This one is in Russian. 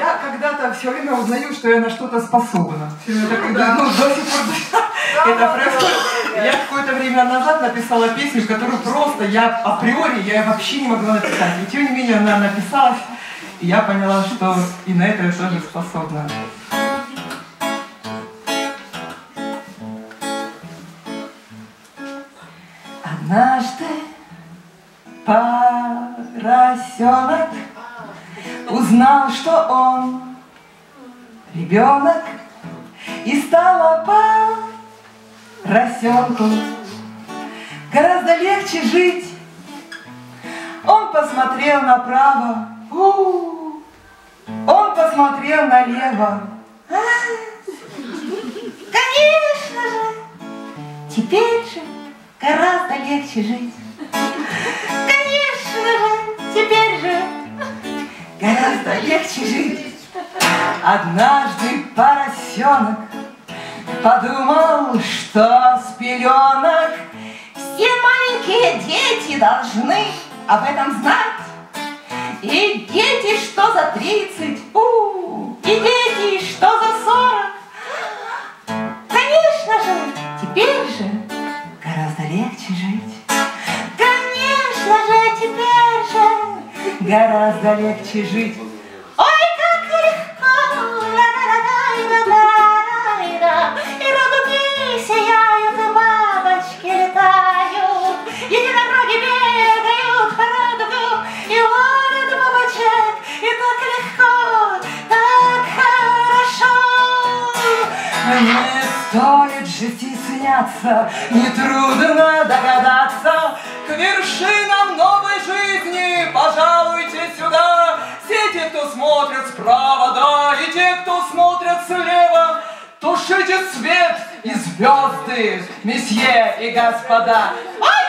я когда-то все время узнаю, что я на что-то способна. Все время так, ну, до сих пор это происходит. Я какое-то время назад написала песню, которую просто я априори, я вообще не могла написать. И тем не менее она написалась, и я поняла, что и на это я тоже способна. Однажды поросенок узнал, что он ребенок, и стало поросенку гораздо легче жить. Он посмотрел направо, у -у -у. он посмотрел налево. А, конечно же, теперь же гораздо легче жить. Конечно же, теперь же гораздо легче жить. Однажды поросенок подумал, что с пеленок все маленькие дети должны об этом знать. И дети, что за тридцать, у, и дети, что за сорок. Конечно же, теперь же гораздо легче жить. Гораздо легче жить. Ой, как легко! И радуги сияют, и бабочки летают, единороги бегают по радугу и ловят бабочек, и так легко, так хорошо. Не стоит же стесняться, нетрудно догадаться, К вершинам новой жизни смотрят справа, да, и те, кто смотрят слева, Тушите свет и звезды, месье и господа. Ай,